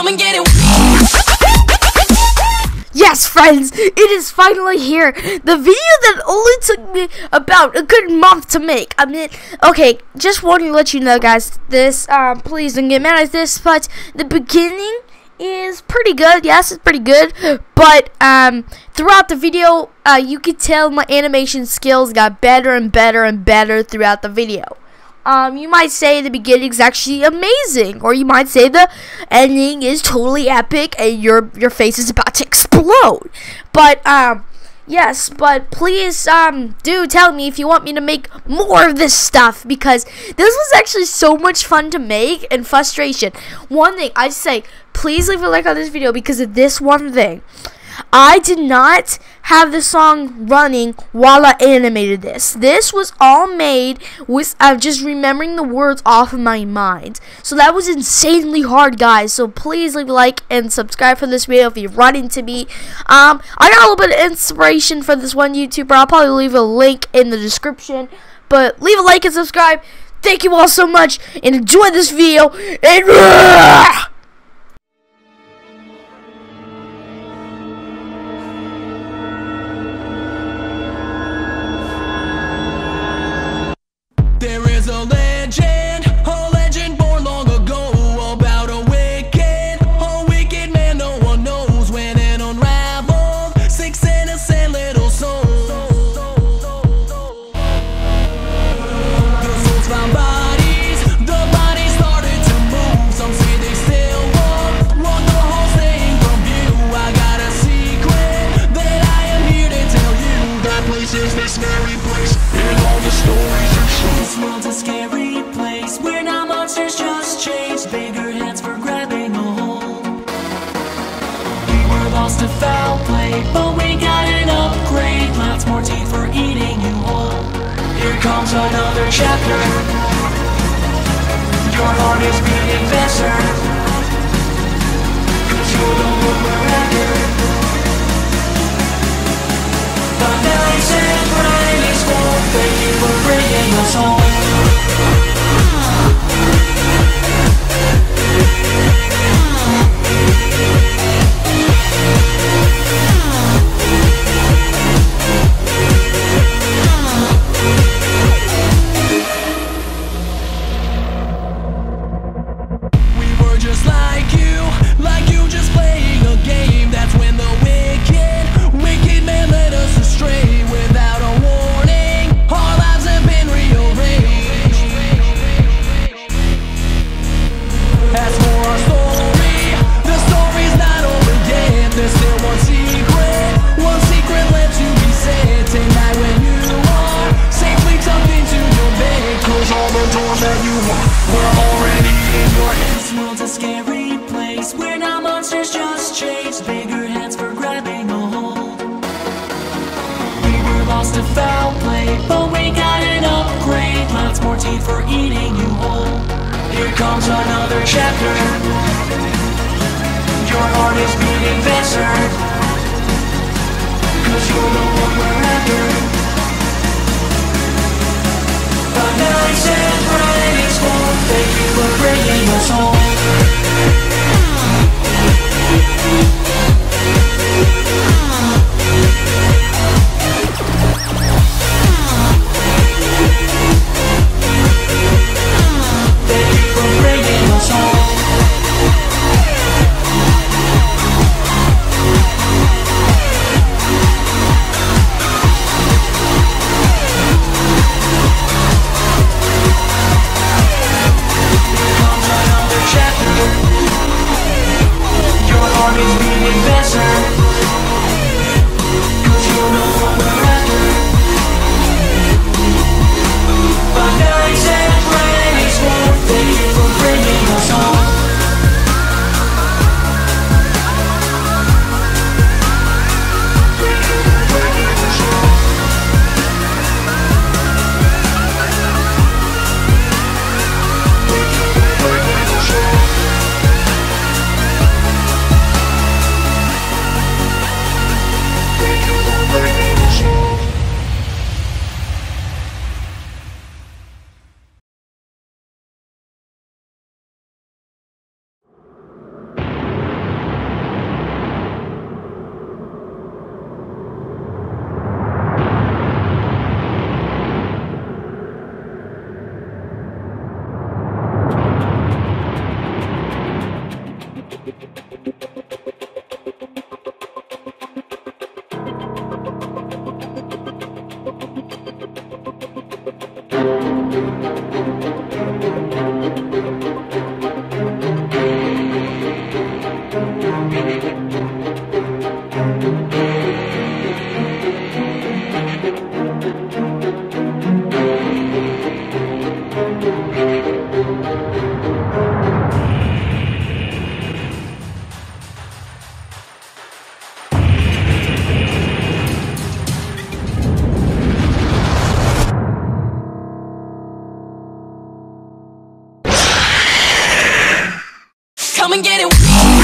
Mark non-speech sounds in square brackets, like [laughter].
come and get it. Yes, friends, it is finally here. The video that only took me about a good month to make. I mean, okay, just wanting to let you know, guys, this, um, please don't get mad at this, but the beginning is pretty good. Yes, it's pretty good. But, um, throughout the video, uh, you could tell my animation skills got better and better and better throughout the video um, you might say the beginning is actually amazing, or you might say the ending is totally epic and your your face is about to explode. But um, yes, but please um do tell me if you want me to make more of this stuff because this was actually so much fun to make and frustration. One thing I say, please leave a like on this video because of this one thing. I did not have the song running while I animated this. This was all made with uh, just remembering the words off of my mind. So that was insanely hard, guys. So please leave a like and subscribe for this video if you run into me. Um, I got a little bit of inspiration for this one YouTuber. I'll probably leave a link in the description. But leave a like and subscribe. Thank you all so much and enjoy this video. And. [laughs] lost a foul play, but we got an upgrade. Lots more teeth for eating you whole. Here comes another chapter. Your heart is beating faster. Cause you're the one we're after. The nights and Freddy's won't thank you for bringing us home. Lost Lots more teeth for eating you whole. Here comes another chapter. Your heart is beating faster. Cause you're the one Come and get it.